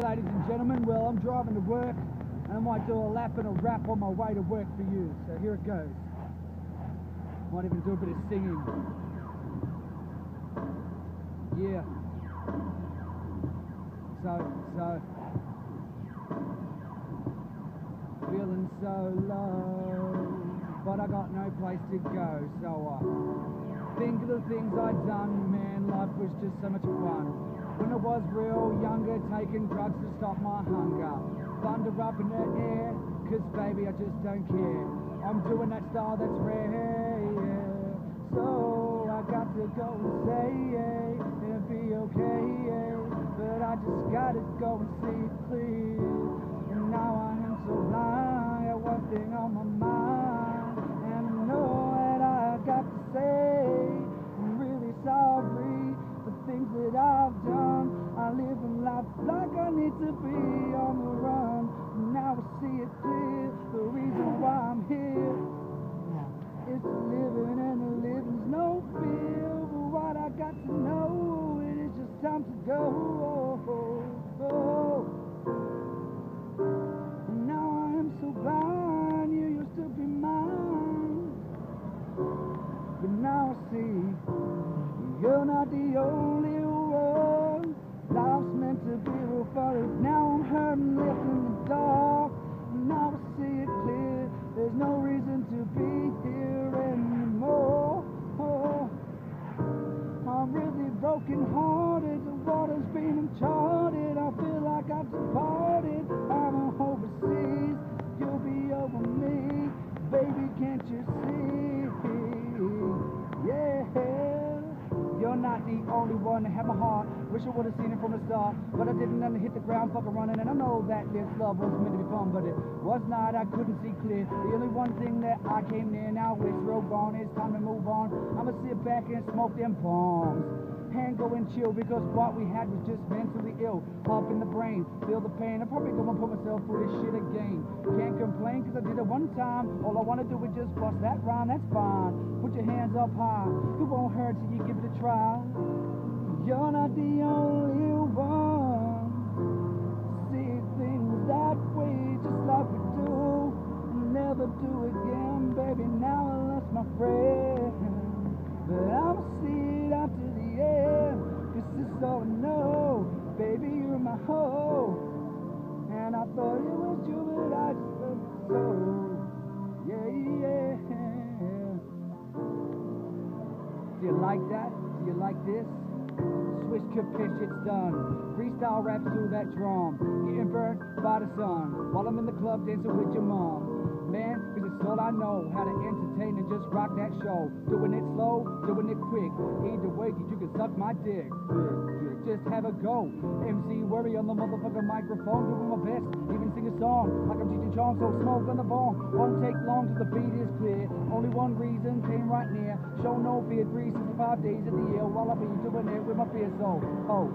Ladies and gentlemen, well, I'm driving to work and I might do a lap and a rap on my way to work for you. So here it goes. Might even do a bit of singing. Yeah. So, so. Feeling so low, but I got no place to go. So I think of the things I'd done, man, life was just so much fun. When I was real younger, taking drugs to stop my hunger. Thunder up in the air, cause baby I just don't care. I'm doing that style that's rare, yeah. So I got to go and say, yeah, it'll be okay, yeah. But I just gotta go and see it. Only one. Life's meant to be real far. Now I'm hurting, left in the dark. Now I see it clear. There's no reason to be here anymore. Oh, I'm really broken hearted. The water's been uncharted. I feel like I've departed. I'm overseas. You'll be over me. Baby, can't you see? You're not the only one to have my heart. Wish I would've seen it from the start, but I didn't. And hit the ground, fucking running. And I know that this love was meant to be fun, but it was not. I couldn't see clear. The only one thing that I came near now is real gone. It's time to move on. I'ma sit back and smoke them bombs. And go and chill because what we had was just mentally ill. Up in the brain, feel the pain. I'm probably gonna put myself through this shit again. Can't complain cause I did it one time. All I wanna do is just bust that rhyme, that's fine. Put your hands up high. It won't hurt till you give it a try. You're not the only one. See things that way, just like we do. Never do again, baby. Now like that? Do you like this? Switch capiche, it's done. Freestyle raps to that drum. Getting burnt by the sun. While I'm in the club dancing with your mom. Man, cause it's all I know. How to entertain and just rock that show. Doing it slow, doing it quick. You can suck my dick. Just have a go. MC Wormie on the motherfucking microphone. Doing my best. Even sing a song like I'm Cheech and Chong. So smoke on the bone. Won't take long till the beat is clear. Only one reason came right near. Show no fear. 365 days of the year while I be doing it with my fear. So, oh,